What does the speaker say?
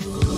Ooh.